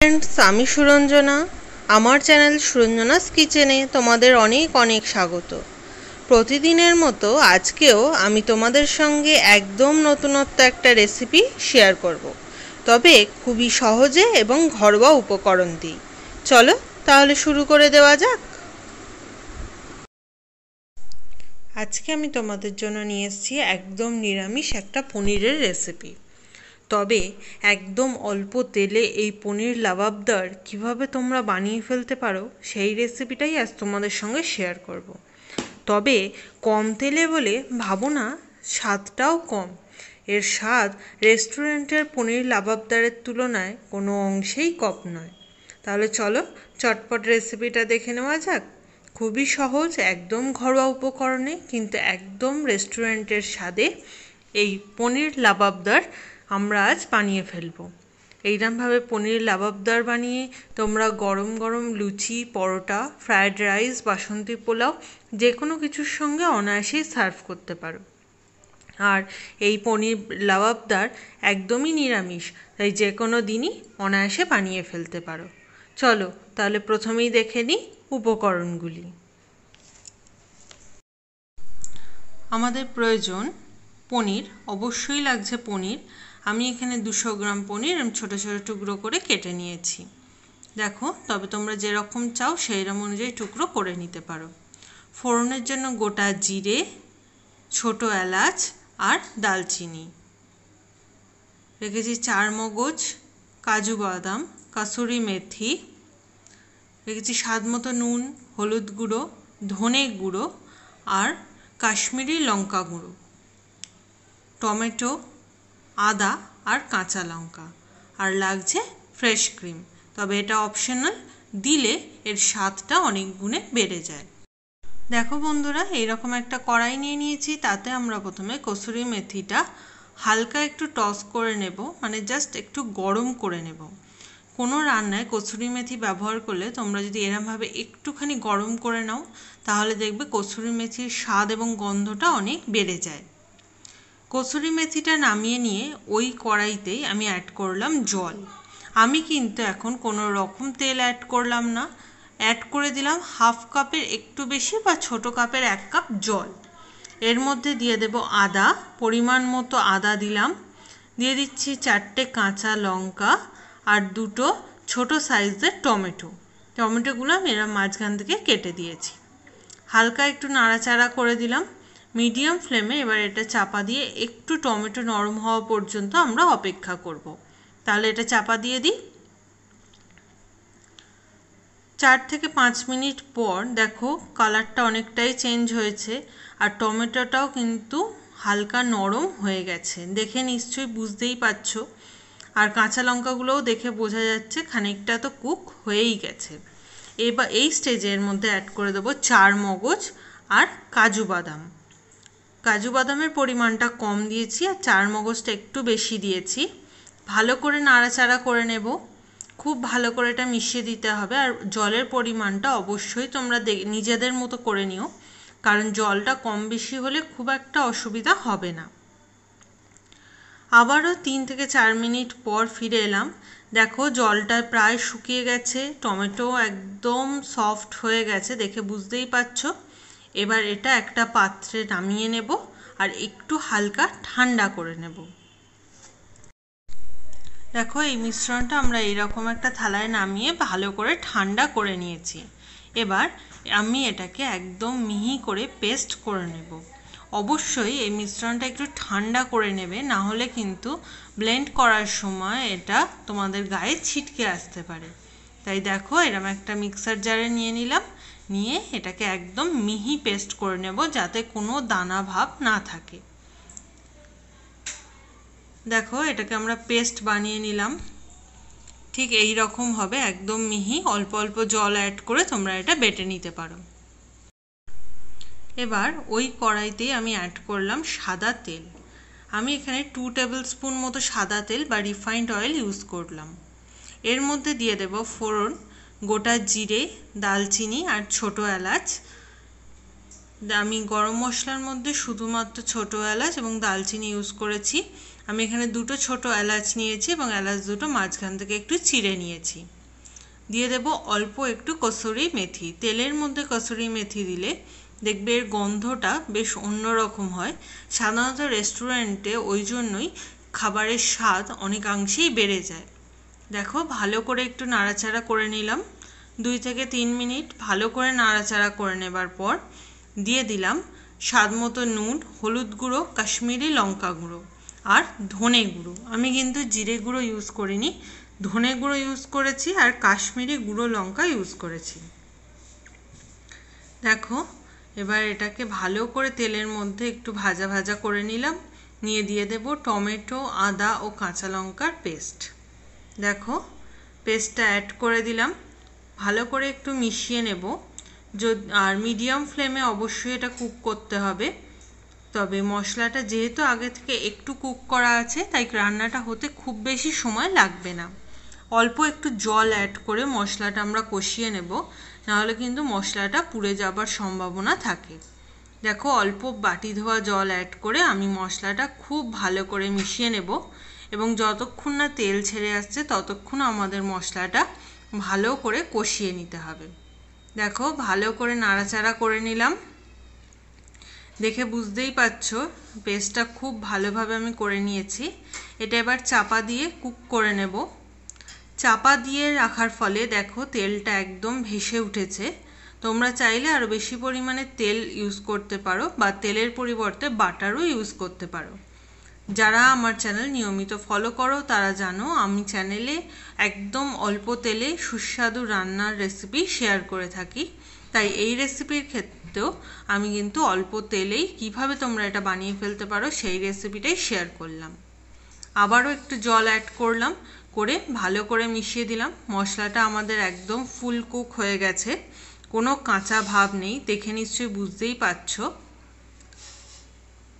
Friends আমি সুরঞ্জনা। আমার channel সুরঞ্জনাস কিচেনে তোমাদের অনেক অনেক স্বাগত। প্রতিদিনের মতো আজকেও আমি তোমাদের সঙ্গে একদম নতুনত্ব একটা রেসিপি শেয়ার করব। তবে খুবই সহজে এবং ঘরোয়া উপকরণ দিই। চলো তাহলে শুরু করে দেওয়া যাক। আজকে আমি তোমাদের জন্য নিয়ে এসেছি একদম নিরামিষ একটা পনিরের রেসিপি। তবে একদম অল্প তেলে এই পনির লাবাবদার কীভাবে তোমরা বানিয়ে ফেলতে পারো, সেই রেসিপিটাই আজ তোমাদের সঙ্গে শেয়ার করব। তবে কম তেলে বলে ভাবো না, স্বাদটাও কম। এর স্বাদ রেস্টুরেন্টের পনির লাবাবদারের তুলনায় কোনো অংশেই কম নয়। তাহলে চলো চটপট রেসিপিটা দেখে নেওয়া যাক। খুবই সহজ, একদম ঘরোয়া উপকরণে, কিন্তু একদম রেস্টুরেন্টের স্বাদে এই পনির লাবাবদার আমরা আজ বানিয়ে ফেলব। এইরমভাবে পনির লাবাবদার বানিয়ে তোমরা গরম গরম লুচি, পরোটা, ফ্রায়েড রাইস, বাসন্তী পোলাও যে কোনো কিছুর সঙ্গে অনায়াসেই সার্ভ করতে পারো। আর এই পনির লাবাবদার একদমই নিরামিষ, তাই যে কোনো দিনই অনায়াসে বানিয়ে ফেলতে পারো। চলো, তাহলে প্রথমেই দেখে নিই উপকরণগুলি। আমাদের প্রয়োজন পনির, অবশ্যই লাগছে পনির। আমি এখানে দুশো গ্রাম পনির ছোটো ছোটো টুকরো করে কেটে নিয়েছি। দেখো, তবে তোমরা যেরকম চাও সেই রকম অনুযায়ী টুকরো করে নিতে পারো। ফোড়নের জন্য গোটা জিরে, ছোট এলাচ আর দালচিনি। রেখেছি চার মগজ, কাজু বাদাম, কাসুরি মেথি। রেখেছি স্বাদ মতো নুন, হলুদ গুঁড়ো, ধনে গুঁড়ো আর কাশ্মীরি লঙ্কা গুঁড়ো। টমেটো, আদা আর কাঁচা লঙ্কা। আর লাগছে ফ্রেশ ক্রিম তবে এটা অপশনাল দিলে এর স্বাদটা অনেক গুণে বেড়ে যায়। দেখো বন্ধুরা, এইরকম একটা কড়াই নিয়ে নিয়েছি, তাতে আমরা প্রথমে কসুরি মেথিটা হালকা একটু টস করে নেব মানে জাস্ট একটু গরম করে নেব। কোনো রান্নায় কসুরি মেথি ব্যবহার করলে তোমরা যদি এরমভাবে একটুখানি গরম করে নাও, তাহলে দেখবে কসুরি মেথির স্বাদ এবং গন্ধটা অনেক বেড়ে যায়। কসুরি মেথিটা নামিয়ে নিয়ে ওই কড়াইতেই আমি অ্যাড করলাম জল। আমি কিন্তু এখন কোনো রকম তেল অ্যাড করলাম না। অ্যাড করে দিলাম হাফ কাপের একটু বেশি বা ছোট কাপের এক কাপ জল। এর মধ্যে দিয়ে দেব আদা, পরিমাণ মতো আদা দিলাম। দিয়ে দিচ্ছি চারটে কাঁচা লঙ্কা আর দুটো ছোট সাইজের টমেটো। টমেটোগুলো আমি এরা মাঝখান থেকে কেটে দিয়েছি। হালকা একটু নাড়াচাড়া করে দিলাম। মিডিয়াম ফ্লেমে এবার এটা চাপা দিয়ে একটু টমেটো নরম হওয়া পর্যন্ত আমরা অপেক্ষা করব। তাহলে এটা চাপা দিয়ে দিই। চার থেকে পাঁচ মিনিট পর দেখো কালারটা অনেকটাই চেঞ্জ হয়েছে আর টমেটোটাও কিন্তু হালকা নরম হয়ে গেছে। দেখে নিশ্চয়ই বুঝতেই পারছ। আর কাঁচা লঙ্কাগুলোও দেখে বোঝা যাচ্ছে খানিকটা তো কুক হয়েই গেছে। এবার এই স্টেজের মধ্যে অ্যাড করে দেবো চার মগজ আর কাজু বাদাম। কাজু বাদামের পরিমাণটা কম দিয়েছি আর চার মগজটা একটু বেশি দিয়েছি। ভালো করে নাড়াচাড়া করে নেব। খুব ভালো করে এটা মিশিয়ে দিতে হবে আর জলের পরিমাণটা অবশ্যই তোমরা নিজেদের মতো করে নিও। কারণ জলটা কম বেশি হলে খুব একটা অসুবিধা হবে না। আবারও তিন থেকে চার মিনিট পর ফিরে এলাম। দেখো জলটা প্রায় শুকিয়ে গেছে, টমেটো একদম সফট হয়ে গেছে, দেখে বুঝতেই পারছ। এবার এটা একটা পাত্রে নামিয়ে নেব আর একটু হালকা ঠান্ডা করে নেব। দেখো, এই মিশ্রণটা আমরা এরকম একটা থালায় নামিয়ে ভালো করে ঠান্ডা করে নিয়েছি। এবার আমি এটাকে একদম মিহি করে পেস্ট করে নেব। অবশ্যই এই মিশ্রণটা একটু ঠান্ডা করে নেবে, না হলে কিন্তু ব্লেন্ড করার সময় এটা তোমাদের গায়ে ছিটকে আসতে পারে। তাই দেখো, এরম একটা মিক্সার জারে নিয়ে নিলাম। নিয়ে এটাকে একদম মিহি পেস্ট করে নেব যাতে কোনো দানা ভাব না থাকে। দেখো, এটাকে আমরা পেস্ট বানিয়ে নিলাম। ঠিক এই রকম হবে, একদম মিহি, অল্প অল্প জল অ্যাড করে তোমরা এটা বেটে নিতে পারো। এবার ওই কড়াইতেই আমি অ্যাড করলাম সাদা তেল। আমি এখানে টু টেবিল স্পুন মতো সাদা তেল বা রিফাইন্ড অয়েল ইউজ করলাম। এর মধ্যে দিয়ে দেব ফোড়ন। গোটা জিরে, দালচিনি আর ছোট এলাচ। আমি গরম মশলার মধ্যে শুধুমাত্র ছোট এলাচ এবং দালচিনি ইউজ করেছি। আমি এখানে দুটো ছোট এলাচ নিয়েছি এবং এলাচ দুটো মাঝখান থেকে একটু চিড়ে নিয়েছি। দিয়ে দেব অল্প একটু কসুরি মেথি। তেলের মধ্যে কসুরি মেথি দিলে দেখবে এর গন্ধটা বেশ অন্যরকম হয়। সাধারণত রেস্টুরেন্টে ওই জন্যই খাবারের স্বাদ অনেকাংশেই বেড়ে যায়। দেখো, ভালো করে একটু নাড়াচাড়া করে নিলাম। দুই থেকে তিন মিনিট ভালো করে নাড়াচাড়া করে নেবার পর দিয়ে দিলাম স্বাদ মতো নুন, হলুদ গুঁড়ো, কাশ্মীরি লঙ্কা গুঁড়ো আর ধনে গুঁড়ো। আমি কিন্তু জিরে গুঁড়ো ইউজ করিনি, ধনে গুঁড়ো ইউজ করেছি আর কাশ্মীরি গুঁড়ো লঙ্কা ইউজ করেছি। দেখো, এবার এটাকে ভালো করে তেলের মধ্যে একটু ভাজা ভাজা করে নিলাম। নিয়ে দিয়ে দেব টমেটো, আদা ও কাঁচা লঙ্কার পেস্ট দেখো পেস্টটা অ্যাড করে দিলাম। ভালো করে একটু মিশিয়ে নেব। আর মিডিয়াম ফ্লেমে অবশ্যই এটা কুক করতে হবে। তবে মশলাটা যেহেতু আগে থেকে একটু কুক করা আছে, তাই রান্নাটা হতে খুব বেশি সময় লাগবে না। অল্প একটু জল অ্যাড করে মশলাটা আমরা কষিয়ে নেব। নাহলে কিন্তু মশলাটা পুড়ে যাবার সম্ভাবনা থাকে। দেখো, অল্প বাটি ধোয়া জল অ্যাড করে আমি মশলাটা খুব ভালো করে মিশিয়ে নেব। এবং যতক্ষণ না তেল ছেড়ে আসছে, ততক্ষণ আমাদের মশলাটা ভালো করে কষিয়ে নিতে হবে। দেখো, ভালো করে নাড়াচাড়া করে নিলাম। দেখে বুঝতেই পারছ, পেস্টটা খুব ভালোভাবে আমি করে নিয়েছি। এটা এবার চাপা দিয়ে কুক করে নেব। চাপা দিয়ে রাখার ফলে দেখো, তেলটা একদম ভেসে উঠেছে। তোমরা চাইলে আরও বেশি পরিমাণে তেল ইউজ করতে পারো বা তেলের পরিবর্তে বাটারও ইউজ করতে পারো। যারা আমার চ্যানেল নিয়মিত ফলো করো, তারা জানো আমি চ্যানেলে একদম অল্প তেলে সুস্বাদু রান্নার রেসিপি শেয়ার করে থাকি। তাই এই রেসিপির ক্ষেত্রেও আমি কিন্তু অল্প তেলেই কীভাবে তোমরা এটা বানিয়ে ফেলতে পারো, সেই রেসিপিটাই শেয়ার করলাম। আবারও একটু জল অ্যাড করলাম, করে ভালো করে মিশিয়ে দিলাম। মশলাটা আমাদের একদম ফুল কুক হয়ে গেছে। কোনো কাঁচা ভাব নেই, দেখে নিশ্চয়ই বুঝতেই পারছ।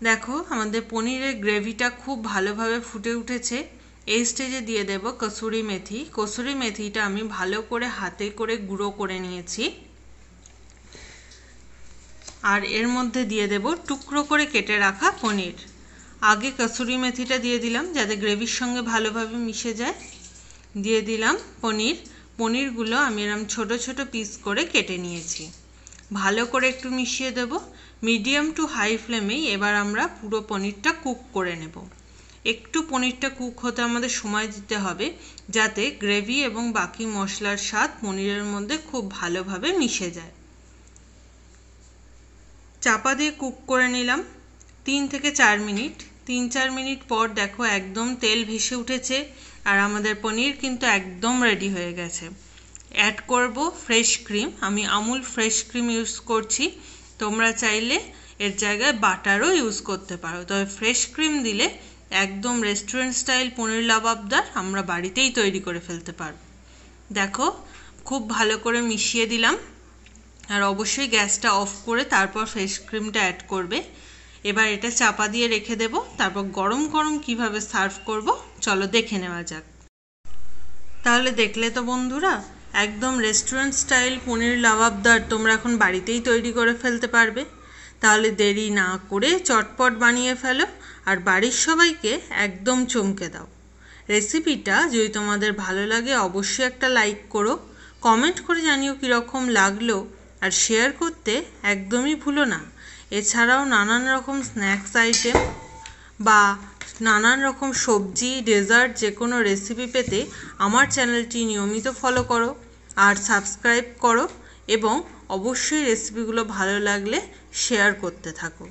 দেখো, আমাদের পনিরের গ্রেভিটা খুব ভালোভাবে ফুটে উঠেছে। এই স্টেজে দিয়ে দেব কসুরি মেথি। কসুরি মেথিটা আমি ভালো করে হাতে করে গুঁড়ো করে নিয়েছি। আর এর মধ্যে দিয়ে দেব টুকরো করে কেটে রাখা পনির। আগে কসুরি মেথিটা দিয়ে দিলাম, যাতে গ্রেভির সঙ্গে ভালোভাবে মিশে যায়। দিয়ে দিলাম পনির। পনিরগুলো আমি এরম ছোট ছোট পিস করে কেটে নিয়েছি। ভালো করে একটু মিশিয়ে দেব। মিডিয়াম টু হাই ফ্লেমেই এবার আমরা পুরো পনিরটা কুক করে নেব। একটু পনিরটা কুক হতে আমাদের সময় দিতে হবে, যাতে গ্রেভি এবং বাকি মশলার স্বাদ পনিরের মধ্যে খুব ভালোভাবে মিশে যায়। চাপা দিয়ে কুক করে নিলাম তিন থেকে চার মিনিট। তিন চার মিনিট পর দেখো একদম তেল ভেসে উঠেছে আর আমাদের পনির কিন্তু একদম রেডি হয়ে গেছে। অ্যাড করব ফ্রেশ ক্রিম আমি আমুল ফ্রেশ ক্রিম ইউজ করছি। তোমরা চাইলে এর জায়গায় বাটারও ইউজ করতে পারো। তবে ফ্রেশ ক্রিম দিলে একদম রেস্টুরেন্ট স্টাইল পনির লাবাবদার আমরা বাড়িতেই তৈরি করে ফেলতে পারব। দেখো, খুব ভালো করে মিশিয়ে দিলাম। আর অবশ্যই গ্যাসটা অফ করে তারপর ফ্রেশ ক্রিমটা অ্যাড করবে। এবার এটা চাপা দিয়ে রেখে দেব। তারপর গরম গরম কীভাবে সার্ভ করব, চলো দেখে নেওয়া যাক। তাহলে দেখলে তো বন্ধুরা একদম রেস্টুরেন্ট স্টাইল পনির লাভাবদার তোমরা এখন বাড়িতেই তৈরি করে ফেলতে পারবে। তাহলে দেরি না করে চটপট বানিয়ে ফেলো আর বাড়ির সবাইকে একদম চমকে দাও। রেসিপিটা যদি তোমাদের ভালো লাগে অবশ্যই একটা লাইক করো কমেন্ট করে জানিও কীরকম লাগল আর শেয়ার করতে একদমই ভুলো না। এছাড়াও নানান রকম স্ন্যাক্স আইটেম বা নানান রকম সবজি ডেজার্ট যে কোনো রেসিপি পেতে আমার চ্যানেলটি নিয়মিত ফলো করো আর সাবস্ক্রাইব করো এবং অবশ্যই রেসিপিগুলো ভালো লাগলে শেয়ার করতে থাকো।